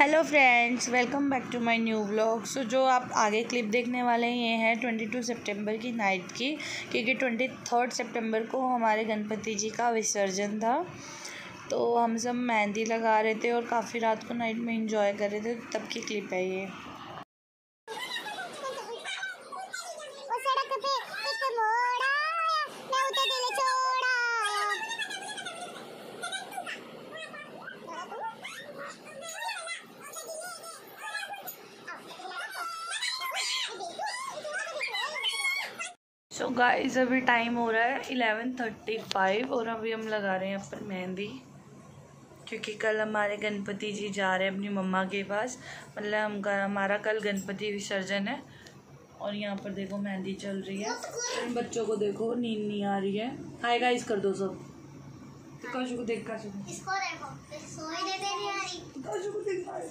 Hello friends welcome back to my new vlog so जो आप आगे क्लिप देखने वाले हैं, ये है ट्वेंटी टू सितंबर की नाइट की, क्योंकि ट्वेंटी थर्ड सितंबर को हमारे गणपति जी का विसर्जन था। तो हम सब मेहंदी लगा रहे थे और काफ़ी रात को नाइट में इंजॉय कर रहे थे, तब की क्लिप है ये सो so गाइस अभी टाइम हो रहा है इलेवन थर्टी फाइव और अभी हम लगा रहे हैं अपन मेहंदी, क्योंकि कल हमारे गणपति जी जा रहे हैं अपनी मम्मा के पास। मतलब हम हमारा कल गणपति विसर्जन है और यहाँ पर देखो मेहंदी चल रही है। बच्चों को देखो, नींद नहीं आ रही है। हाय गाइस कर दो सब। काशु को देख काशु को। इसको देखो सोई देते नहीं आ रही काशु को देख हाय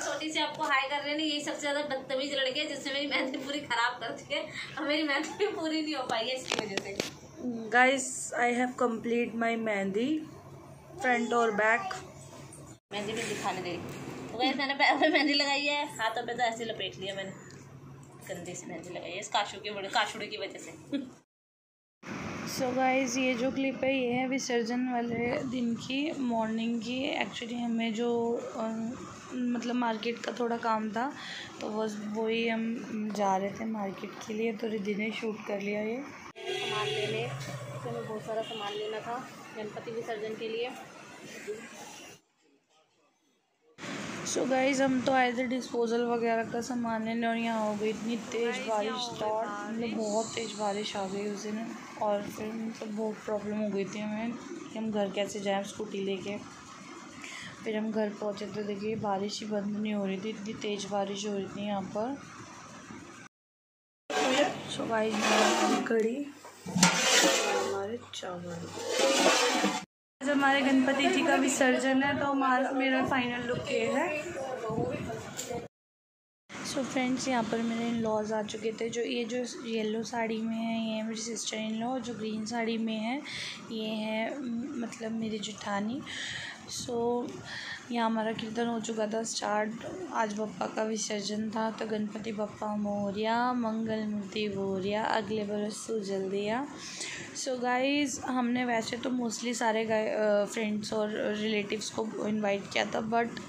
छोटी सी आपको हाई कर रहे हैं यही सबसे ज़्यादा बदतमीज लड़के जिसने मेरी मेहंदी पूरी खराब कर दी है और मेरी मेहंदी पूरी नहीं हो पाई है इसकी वजह से। Guys I have complete my mehndi front और बैक मेहंदी भी दिखाने दे तो गाइस मैंने पैर में मेहंदी लगाई है हाथों पे तो ऐसे लपेट लिया मैंने। गंदी से मेहंदी लगाई है इस काशू के बड़े काशुड़े की वजह से। सो so गाइज़ ये जो क्लिप है ये है विसर्जन वाले दिन की मॉर्निंग की. एक्चुअली हमें जो आ, मतलब मार्केट का थोड़ा काम था तो बस वो वही हम जा रहे थे मार्केट के लिए. तो रिद्धि ने शूट कर लिया ये. सामान लेने. तो हमें बहुत सारा सामान लेना था गणपति विसर्जन के लिए. सो गाइज़ हम तो आए थे डिस्पोजल वगैरह का सामान लेने और यहाँ हो गई इतनी तेज़ बारिश स्टार्ट मतलब बहुत तेज़ बारिश आ गई उस दिन। और फिर मतलब बहुत प्रॉब्लम हो गई थी हमें कि हम घर कैसे जाएँ स्कूटी लेके। फिर हम घर पहुँचे तो देखिए बारिश ही बंद नहीं हो रही थी, इतनी तेज़ बारिश हो रही थी यहाँ पर। सो गाइज़ कड़ी हमारे चावल। आज हमारे गणपति जी का विसर्जन है तो हमारा मेरा फाइनल लुक ये है। सो फ्रेंड्स यहाँ पर मेरे इन लॉज आ चुके थे जो ये जो येलो साड़ी में है ये है मेरी सिस्टर इन लॉ जो ग्रीन साड़ी में है ये है मतलब मेरी जेठानी। सो so, यहाँ हमारा कीर्तन हो चुका था स्टार्ट आज बप्पा का विसर्जन था तो गणपति बप्पा मोरिया, मंगल मूर्ति बोरिया, अगले बरस तो जल्दिया सो गाइस हमने वैसे तो मोस्टली सारे फ्रेंड्स और रिलेटिव्स को इनवाइट किया था बट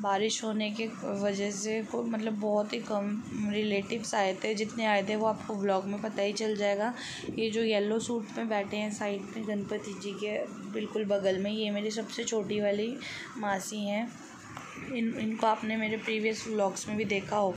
बारिश होने के वजह से को मतलब बहुत ही कम रिलेटिव्स आए थे। जितने आए थे वो आपको व्लॉग में पता ही चल जाएगा। ये जो येलो सूट में बैठे हैं साइड में गणपति जी के बिल्कुल बगल में ये मेरी सबसे छोटी वाली मासी हैं। इन, इनको आपने मेरे प्रीवियस व्लॉग्स में भी देखा होगा।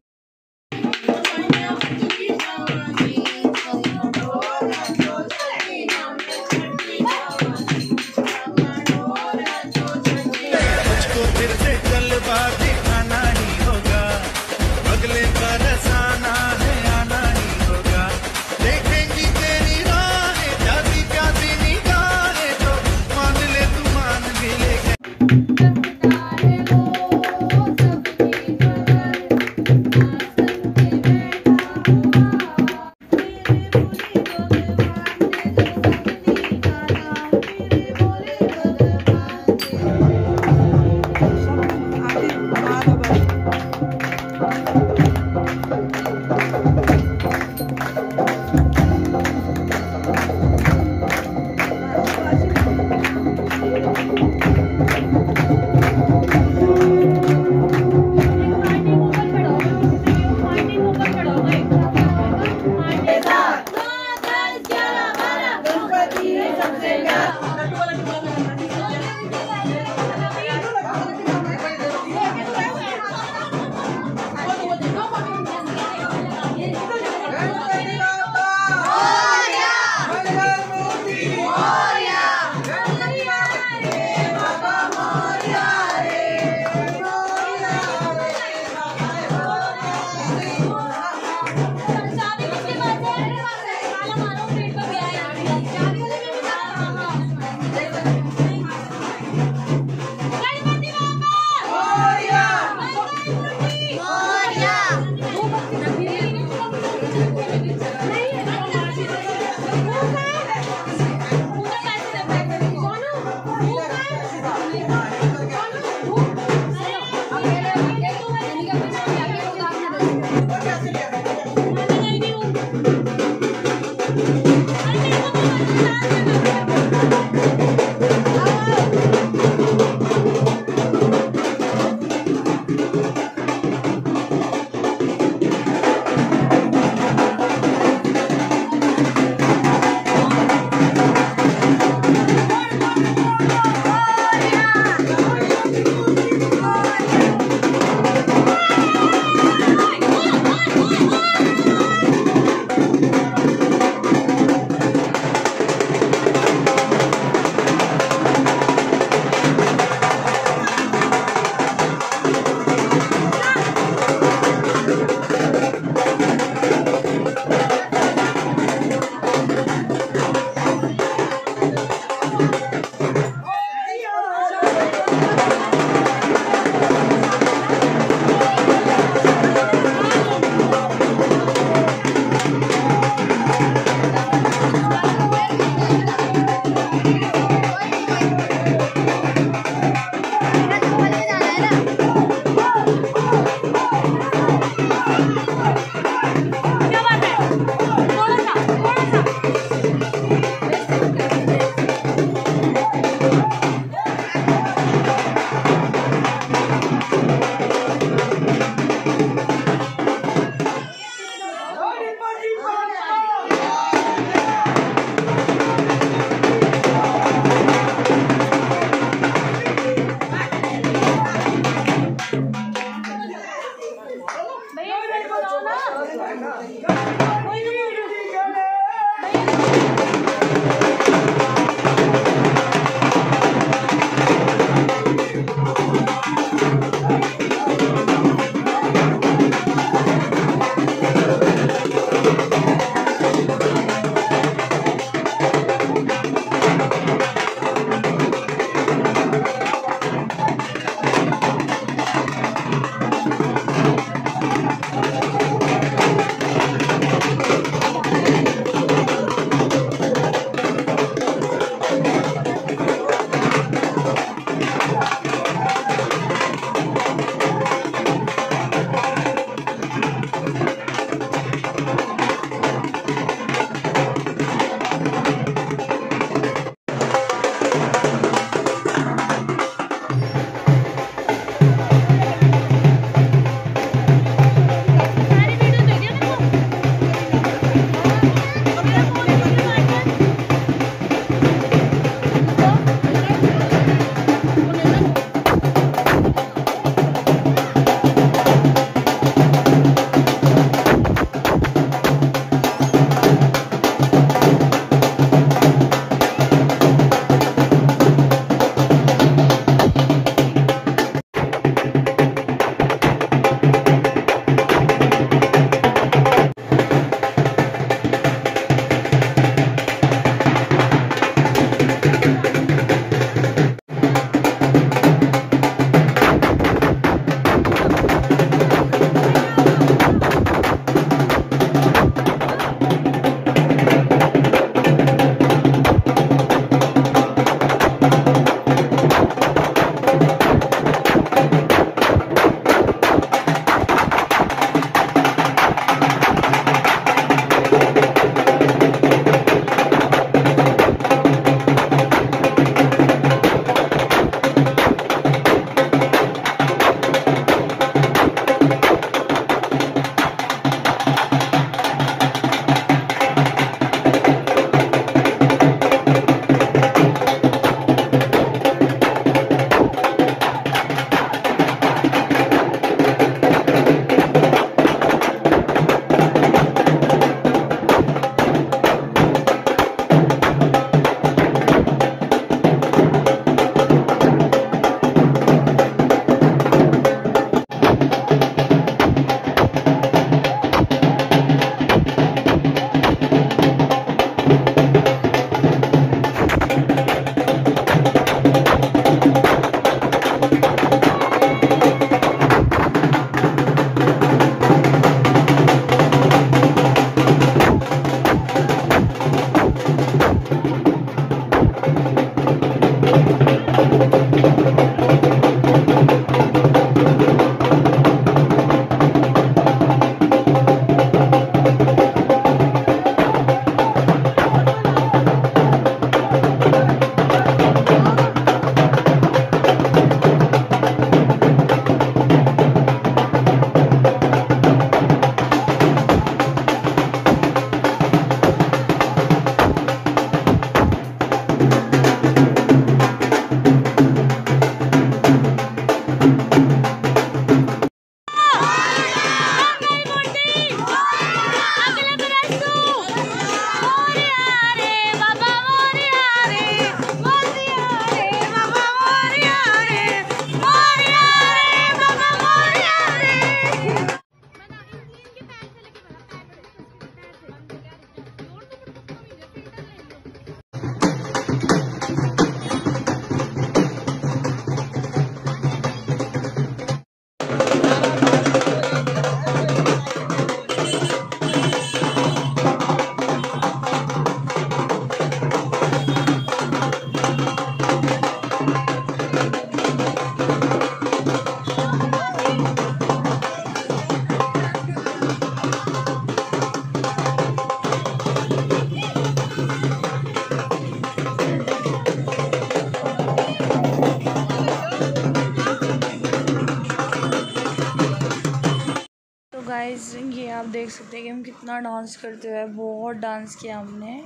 गाइस ये आप देख सकते हैं कि हम कितना डांस करते हुए बहुत डांस किया हमने।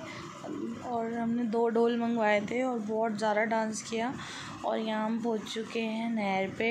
और हमने दो ढोल मंगवाए थे और बहुत ज़्यादा डांस किया। और यहाँ हम पहुँच चुके हैं नहर पे।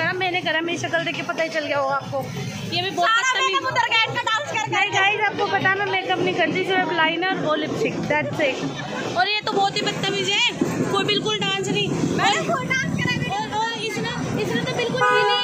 करा मैंने करा मेरी शक्ल देख के पता ही चल गया होगा आपको। ये भी बहुत नहीं गाइस आपको पता मैं मेकअप नहीं करती सिर्फ़ लाइनर और लिपस्टिक दैट्स इट और ये तो बहुत ही बदतमीज है। कोई बिल्कुल डांस नहीं। और, और इसने इसने तो बिल्कुल ही नहीं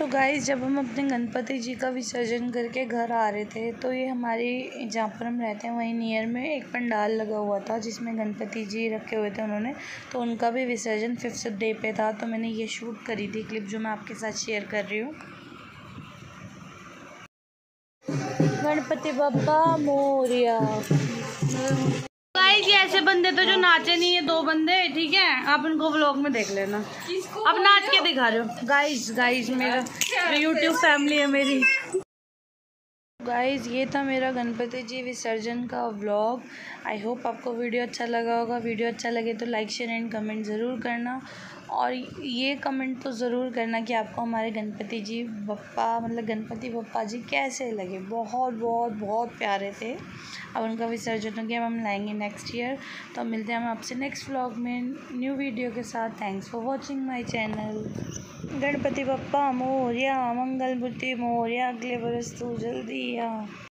सो so गाइस जब हम अपने गणपति जी का विसर्जन करके घर आ रहे थे तो ये हमारी, जहाँ पर हम रहते हैं, वहीं नियर में एक पंडाल लगा हुआ था, जिसमें गणपति जी रखे हुए थे उन्होंने। तो उनका भी विसर्जन फिफ्थ डे पे था तो मैंने ये शूट करी थी क्लिप जो मैं आपके साथ शेयर कर रही हूँ। गणपति बाबा मोरिया। गाइस ये ऐसे बंदे तो जो नाचे नहीं है दो बंदे ठीक है? आप इनको ब्लॉग में देख लेना। अब नाच के दिखा रहे हो। गाइस गाइस मेरा यूट्यूब फैमिली है मेरी। गाइस ये था मेरा गणपति जी विसर्जन का व्लॉग आई होप आपको वीडियो अच्छा लगा होगा। वीडियो अच्छा लगे तो लाइक शेयर एंड कमेंट ज़रूर करना। और ये कमेंट तो ज़रूर करना कि आपको हमारे गणपति जी, बप्पा मतलब गणपति बप्पा जी कैसे लगे? बहुत बहुत बहुत प्यारे थे। अब उनका विसर्जन हो गया, अब हम लाएँगे नेक्स्ट ईयर तो मिलते हैं हम आपसे नेक्स्ट व्लॉग में। न्यू वीडियो के साथ। Thanks for watching my channel Ganpati Bappa Morya मंगल बुद्धि मोरिया, अगले बरस तू जल्दी